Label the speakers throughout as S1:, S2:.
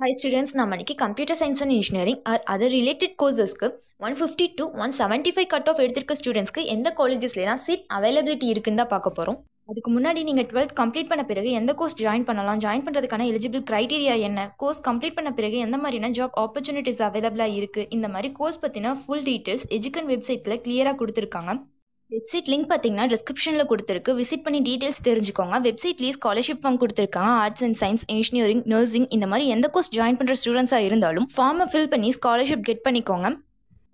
S1: High students நம்ம இன்னைக்கு computer science and engineering or other related கோர்சஸ்க்கு one fifty to one seventy five cut off எடுத்திருக்க ஸ்டூடெண்ட்ஸ்க்கு எந்த காலேஜஸ்லாம் seat availability இருக்குன்னு தான் பார்க்க போகிறோம் அதுக்கு முன்னாடி நீங்கள் டுவெல்த் கம்ப்ளீட் பண்ண பிறகு எந்த கோர்ஸ் ஜாயின் பண்ணலாம் ஜாயின் பண்ணுறதுக்கான எலிஜிபிள் க்ரைட்டீரியா என்ன கோர்ஸ் கம்ப்ளீட் பண்ண பிறகு எந்த மாதிரியான ஜாப் ஆப்பர்ச்சுனிட்டிஸ் அவைலபிளாக இருக்குது இந்த மாதிரி கோர்ஸ் பற்றின ஃபுல் டீட்டெயில்ஸ் எஜுகன் வெப்சைட்டில் கிளியராக கொடுத்துருக்காங்க. வெப்சைட் லிங்க் பார்த்தீங்கன்னா டிஸ்கிரிப்ஷனில் கொடுத்துருக்கு. விசிட் பண்ணி டீட்டெயில்ஸ் தெரிஞ்சுக்கோங்க. வெப்சைட்லேயே ஸ்காலர்ஷிப் ஃபார்ம் கொடுத்துருக்காங்க. Arts and science engineering nursing இந்த மாதிரி எந்த கோர்ஸ் ஜாயின் பண்ணுற ஸ்டூடெண்ட்ஸாக இருந்தாலும் ஃபார்மை ஃபில் பண்ணி ஸ்காலர்ஷிப் கெட் பண்ணிக்கோங்க.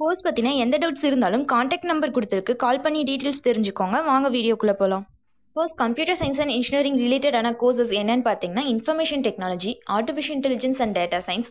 S1: கோர்ஸ் பற்றினா எந்த டவுட்ஸ் இருந்தாலும் காண்டாக்ட் நம்பர் கொடுத்துருக்கு. கால் பண்ணி டீட்டெயில்ஸ் தெரிஞ்சுக்கோங்க. வாங்க வீடியோக்குள்ளே போகலாம் first computer science and engineering ரிலேட்டடான கோர்சஸ் என்னென்னு பார்த்தீங்கன்னா information technology artificial intelligence and data science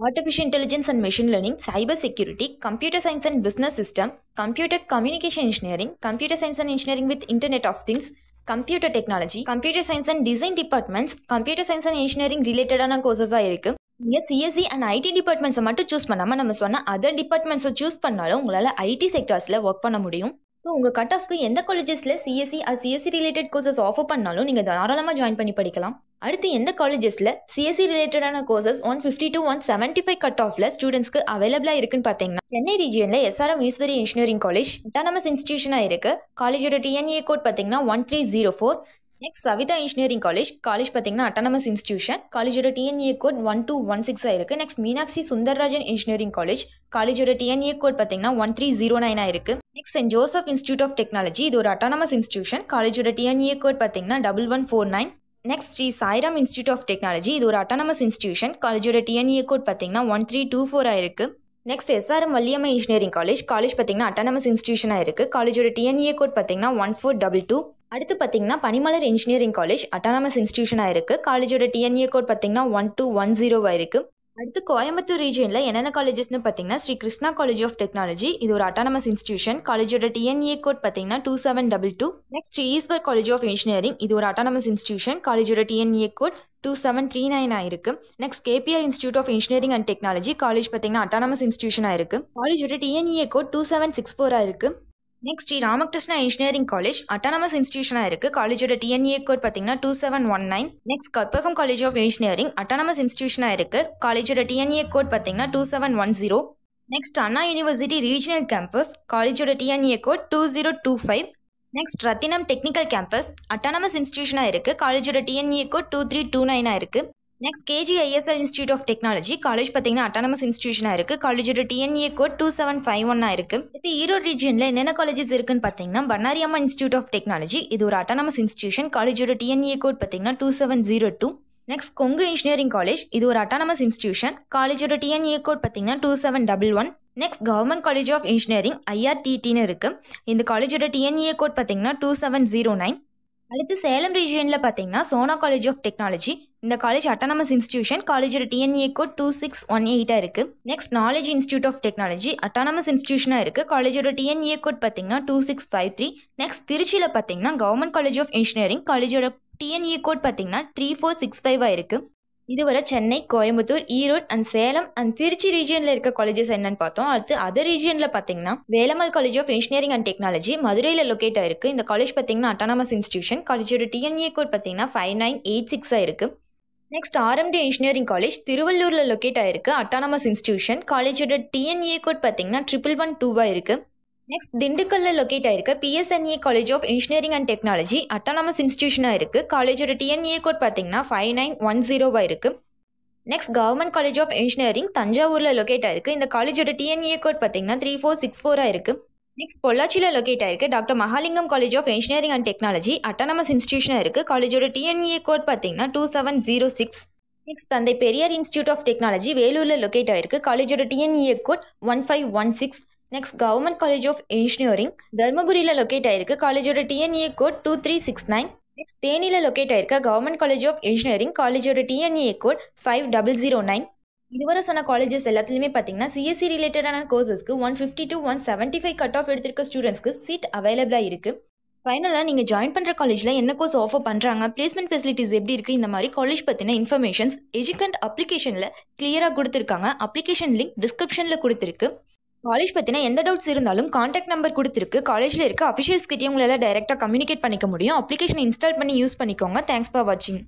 S1: artificial intelligence and machine learning cyber security computer science and business system computer communication engineering computer science and engineering with internet of things computer technology computer science and design departments computer science and engineering ரிலேட்டடான கோர்சஸாக இருக்குது நீங்கள் CSC and IT டிபார்ட்மெண்ட்ஸை மட்டும் choose பண்ணாமல் நம்ம சொன்ன other டிபார்ட்மெண்ட்ஸை choose பண்ணாலும் உங்களால் ஐடி செக்டர்ஸில் ஒர்க் பண்ண முடியும். ஸோ உங்கள் கட் ஆஃப்க்கு எந்த காலேஜஸில் சிஎஸ்சி அது சிஎஸ்சி ரிலேட்டட் கோர்சஸ் ஆஃபர் பண்ணாலும் நீங்கள் தாராளமாக ஜாயின் பண்ணி படிக்கலாம். அடுத்து எந்த காலேஜஸில் சிஎஸ்சி ரிலேட்டடான courses one fifty to one seventy five cut ஆஃப்ல ஸ்டூடெண்ட்ஸ்க்கு அவைலபிளாக இருக்குன்னு பார்த்தீங்கன்னா Chennai ரீஜியனில் SRM Easwari engineering college autonomous இன்ஸ்டியூஷனாக இருக்குது காலேஜோட டிஎன்ஏ கோட் பார்த்தீங்கன்னா one three zero four next Savitha engineering college college பார்த்தீங்கன்னா அட்டானமஸ் இன்ஸ்டியூஷன் காலேஜோட DNA code one two one சிக்ஸாக இருக்குது next Meenakshi Sundararajan engineering college காலேஜோட டிஎன்ஏ கோட் பார்த்தீங்கன்னா ஒன் த்ரீ ஜீரோ நைனாக இருக்குது next saint Joseph institute of technology இது ஒரு autonomous institution காலேஜோட டிஎன்ஏ கோட் பார்த்தீங்கன்னா double one four nine next Sri Sairam institute of technology இது ஒரு அட்டானமஸ் இன்ஸ்டியூஷன் காலேஜோட டிஎன்ஏ கோட் பார்த்தீங்கன்னா ஒன் த்ரீ டூ ஃபோராக இருக்குது next SRM Valliammai engineering college college பார்த்தீங்கன்னா அட்டானமஸ் இன்ஸ்டியூஷனாக இருக்குது காலேஜோட டிஎன்ஏ கோட் பார்த்தீங்கன்னா ஒன் ஃபோர் டபுள் டூ அடுத்து பார்த்தீங்கன்னா பனிமலர் இன்ஜினியரிங் காலேஜ் அட்டானமஸ் இன்ஸ்டியூஷனாக இருக்குது காலேஜோட டிஎன்ஏ கோட் பார்த்தீங்கன்னா ஒன் டூ ஒன் ஜீரோவாக இருக்குது அடுத்து கோயம்புத்தூர் ரீஜியனில் என்னென்ன காலேஜஸ்னு பார்த்தீங்கன்னா Sri Krishna college of technology இது ஒரு அட்டானமஸ் இன்ஸ்டியூஷன் காலேஜோட டிஎன்ஏ கோட் பார்த்தீங்கன்னா two seven double two next Sri Eswar college of engineering இது ஒரு அட்டானமஸ் இன்ஸ்டியூஷன் காலேஜோட DNA code two seven three nine ஆயிருக்கு. Next KPR institute of engineering and technology college பார்த்தீங்கன்னா autonomous institution இருக்குது காலேஜோட DNA code two seven six four இருக்குது next Sri Ramakrishna engineering college autonomous இன்ஸ்டியூஷனாக இருக்குது காலேஜோட டிஎன்ஏ கோட் பார்த்தீங்கன்னா two seven one nine next Karpagam college of engineering autonomous இன்ஸ்டியூஷனாக இருக்குது காலேஜோட DNA code பார்த்தீங்கன்னா two seven one zero next Anna university regional campus காலேஜோட DNA code two zero two five next Rathinam technical campus autonomous இன்ஸ்டியூஷனாக இருக்குது காலேஜோட DNA code two three two நைனாக இருக்குது next KGISL institute of technology college பார்த்தீங்கன்னா autonomous இன்ஸ்டியூஷனாக இருக்குது காலேஜோட DNA code two seven five ஒன்னாக இருக்குது இது ஈரோடு ரீஜனில் என்னென்ன காலேஜஸ் இருக்குன்னு பார்த்தீங்கன்னா பன்னாரியம்மா இன்ஸ்டியூட் ஆஃப் டெக்னாலஜி இது ஒரு அட்டானமஸ் இன்ஸ்டியூஷன் காலேஜோட டிஎன்ஏ கோட் பார்த்தீங்கன்னா two seven zero two next Kongu engineering college இது ஒரு அட்டானமஸ் இன்ஸ்டியூஷன் காலேஜோட டிஎன்ஏ கோட் பார்த்தீங்கன்னா two seven double one next government college of engineering ஐஆர்டிடின்னு இருக்குது இந்த காலேஜோட டிஎன்ஏ கோட் பார்த்தீங்கன்னா டூ செவன் ஜீரோ நைன் அடுத்து சேலம் ரீஜியனில் பார்த்தீங்கன்னா சோனா காலேஜ் ஆஃப் டெக்னாலஜி இந்த காலேஜ் அட்டானமஸ் இன்ஸ்டியூஷன் காலேஜோட DNA code two six one எயிட்டாக இருக்குது next knowledge institute of technology autonomous இன்ஸ்டியூஷனாக இருக்குது காலேஜோட டிஎன்ஏ கோட் பார்த்தீங்கன்னா two six five three next திருச்சியில் பார்த்தீங்கன்னா கவர்மெண்ட் காலேஜ் ஆஃப் இன்ஜினியரிங் காலேஜோட டிஎன்ஏ கோட் பார்த்தீங்கன்னா த்ரீ ஃபோர் சிக்ஸ் ஃபைவாக இருக்குது இதுவரை சென்னை கோயம்புத்தூர் ஈரோடு அண்ட் சேலம் அண்ட் திருச்சி ரீஜியனில் இருக்க காலேஜஸ் என்னன்னு பார்த்தோம். அடுத்து அதர் ரீஜியனில் பார்த்தீங்கன்னா Velammal college of engineering and technology மதுரையில் லொக்கேட் ஆயிருக்கு. இந்த காலேஜ் பார்த்தீங்கன்னா அட்டானமஸ் இன்ஸ்டியூஷன் காலேஜோட டிஎன்ஏ கோட் பார்த்தீங்கன்னா ஃபைவ் நைன் எயிட் சிக்ஸாக இருக்குது நெக்ஸ்ட் ஆர்எம்டி இன்ஜினியரிங் காலேஜ் திருவள்ளூரில் லொக்கேட் ஆயிருக்கு. அட்டானமஸ் இன்ஸ்டியூஷன் காலேஜோட டிஎன்ஏ கோட் பார்த்தீங்கன்னா ட்ரிபிள் ஒன் டூவாக இருக்குது நெக்ஸ்ட் திண்டுக்கல்ல லொக்கேட் ஆயிருக்க. PSNA college of engineering and technology autonomous இன்ஸ்டியூஷனாக இருக்குது காலேஜோட டிஎன்ஏ கோட் பார்த்தீங்கன்னா ஃபைவ் நைன் ஒன் ஜீரோவாக இருக்குது next government college of engineering தஞ்சாவூரில் லொக்கேட் ஆயிருக்கு. இந்த காலேஜோட டிஎன்ஏ கோட் பார்த்தீங்கன்னா த்ரீ ஃபோர் சிக்ஸ் ஃபோராக இருக்குது நெக்ஸ்ட் பொள்ளாச்சியில் லொக்கேட் ஆயிருக்கு. Doctor Mahalingam college of engineering and technology autonomous இன்ஸ்டியூஷனாக இருக்குது காலேஜோட டிஎன்ஏ கோட் பார்த்தீங்கன்னா two seven zero six next தந்தை பெரியார் இன்ஸ்டியூட் ஆஃப் டெக்னாலஜி வேலூரில் லொக்கேட் ஆயிருக்கு. காலேஜோட DNA code one five one six next government college of engineering தர்மபுரியில் locate ஆயிருக்கு. காலேஜோட DNA code two three six nine next தேனியில் லொக்கேட் ஆயிருக்க. கவர்மெண்ட் காலேஜ் ஆஃப் இன்ஜினியரிங் காலேஜோட DNA code five double zero nine இதுவரை சொன்ன காலேஜஸ் எல்லாத்துலேயுமே பார்த்தீங்கன்னா சிஎஸ்சி ரிலேட்டடான கோர்சஸ்க்கு one fifty to one seventy five cut off எடுத்திருக்க ஸ்டூடெண்ட்ஸ்க்கு சீட் அவைலபிளாக இருக்குது ஃபைனலாக நீங்கள் ஜாயின் பண்ணுற காலேஜில் என்ன கோர்ஸ் ஆஃபர் பண்ணுறாங்க பிளேஸ்மெண்ட் ஃபெசிலிட்டிஸ் எப்படி இருக்குது இந்த மாதிரி காலேஜ் பற்றின இன்ஃபர்மேஷன்ஸ் எஜுகண்ட் அப்ளிகேஷனில் கிளியராக கொடுத்துருக்காங்க. அப்ளிகேஷன் லிங்க் டிஸ்கிரிப்ஷனில் கொடுத்துருக்கு. காலேஜ் பற்றின எந்த டவுட்ஸ் இருந்தாலும் காண்டாக்ட் நம்பர் கொடுத்துருக்கு. காலேஜில் இருக்க அஃபிஷியல்ஸ் கிட்டே உங்களால் டைரெக்டாக கம்யூனிகேட் பண்ணிக்க முடியும். அப்ளிகேஷன் இன்ஸ்டால் பண்ணி யூஸ் பண்ணிக்கோங்க. தேங்க்ஸ் ஃபார் வாட்சிங்